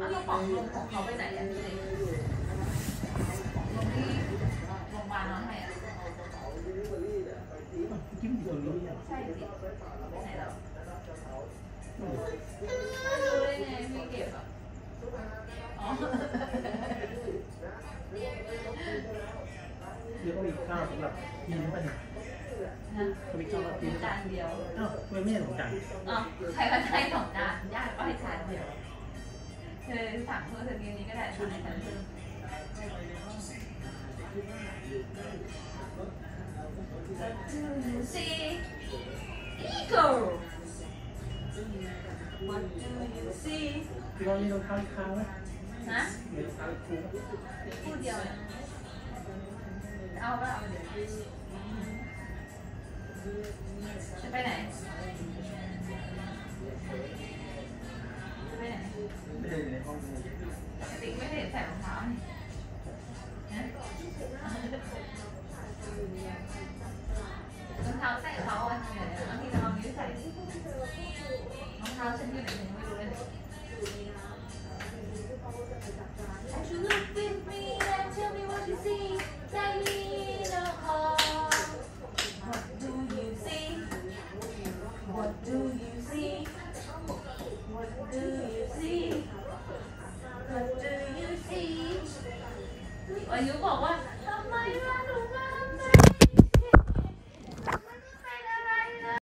อ้าเราปอกลมของเขาไปไหนอะพี่เล็กปอกลมที่โรงพยาบาลน้องไม่ใช่สิไม่เก็บอ๋อเยอะยวก็มีข้าวสำหรับกินเข้าไป เนี่ยนะก็มีข้าวสำหรับกินจานเดียวอ้าวทำไมไม่ใช่สองจานอ๋อใครก็ใช้สองจานญาติก็ให้จานเดียวเธอสั่งเพิ่มเธอกินนี้ก็ได้สั่งให้ฉันเพิ่ม to see eagle. What do you see? พี่ว่ามีรองเท้าอีกข้างไหมฮะมีรองเท้าอีกคู่ไหมพูดเดียวเนี่ยเอาก็เอาเดี๋ยว จะไปไหน จะไปไหนไม่ได้อยู่ในห้องนี้ปกติไม่ได้ใส่รองเท้านี่นะรองเท้าใส่เขาอะเดี๋ยวบางทีเราเอานิ้วใส่รองเท้าฉันอยู่ไหนฉันไม่รู้ ยุบอกว่าทำไมล่ะ